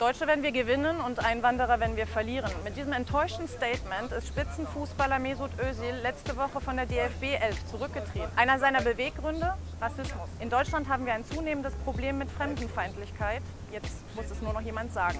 Deutsche, wenn wir gewinnen und Einwanderer, wenn wir verlieren. Mit diesem enttäuschten Statement ist Spitzenfußballer Mesut Özil letzte Woche von der DFB 11 zurückgetreten. Einer seiner Beweggründe? Rassismus. In Deutschland haben wir ein zunehmendes Problem mit Fremdenfeindlichkeit. Jetzt muss es nur noch jemand sagen.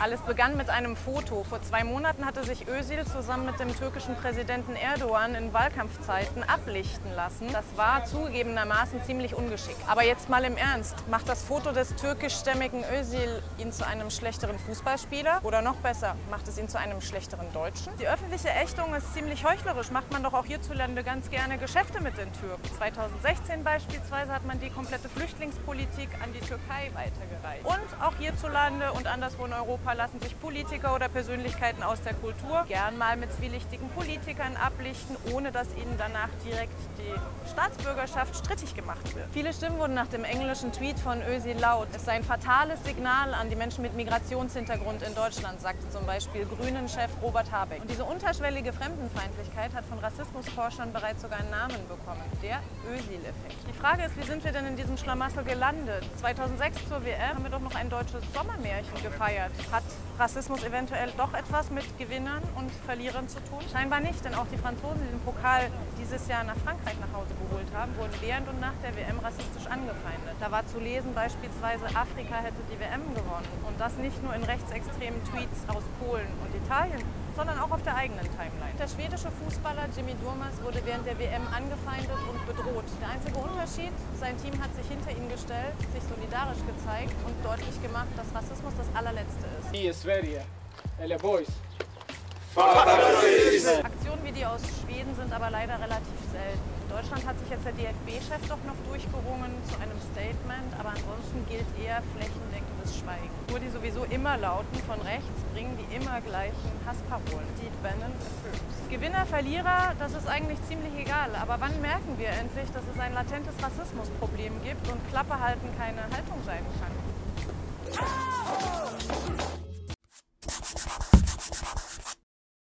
Alles begann mit einem Foto. Vor zwei Monaten hatte sich Özil zusammen mit dem türkischen Präsidenten Erdogan in Wahlkampfzeiten ablichten lassen. Das war zugegebenermaßen ziemlich ungeschickt. Aber jetzt mal im Ernst. Macht das Foto des türkischstämmigen Özil ihn zu einem schlechteren Fußballspieler? Oder noch besser, macht es ihn zu einem schlechteren Deutschen? Die öffentliche Ächtung ist ziemlich heuchlerisch. Macht man doch auch hierzulande ganz gerne Geschäfte mit den Türken. 2016 beispielsweise hat man die komplette Flüchtlingspolitik an die Türkei weitergereicht. Und auch hierzulande und anderswo in Europa Europa lassen sich Politiker oder Persönlichkeiten aus der Kultur gern mal mit zwielichtigen Politikern ablichten, ohne dass ihnen danach direkt die Staatsbürgerschaft strittig gemacht wird. Viele Stimmen wurden nach dem englischen Tweet von Özil laut. Es sei ein fatales Signal an die Menschen mit Migrationshintergrund in Deutschland, sagte zum Beispiel Grünen-Chef Robert Habeck. Und diese unterschwellige Fremdenfeindlichkeit hat von Rassismusforschern bereits sogar einen Namen bekommen, der Özil-Effekt. Die Frage ist, wie sind wir denn in diesem Schlamassel gelandet? 2006 zur WM haben wir doch noch ein deutsches Sommermärchen gefeiert. Hat Rassismus eventuell doch etwas mit Gewinnern und Verlierern zu tun? Scheinbar nicht, denn auch die Franzosen, die den Pokal dieses Jahr nach Frankreich nach Hause geholt haben, wurden während und nach der WM rassistisch angefeindet. Da war zu lesen beispielsweise, Afrika hätte die WM gewonnen. Und das nicht nur in rechtsextremen Tweets aus Polen und Italien, sondern auch auf der eigenen Timeline. Der schwedische Fußballer Jimmy Durmaz wurde während der WM angefeindet und bedroht. Der einzige Unterschied, sein Team hat sich hinter ihn gestellt, sich solidarisch gezeigt und deutlich gemacht, dass Rassismus das allerletzte ist. I Sverige, eller boys. Aktionen wie die aus Schweden sind aber leider relativ selten. In Deutschland hat sich jetzt der DFB-Chef doch noch durchgerungen zu einem Statement, aber ansonsten gilt eher flächendeckendes Schweigen. Nur die sowieso immer lauten von rechts bringen die immer gleichen Hassparolen. Steve Bannon. Gewinner, Verlierer, das ist eigentlich ziemlich egal. Aber wann merken wir endlich, dass es ein latentes Rassismusproblem gibt und Klappe halten keine Haltung sein kann?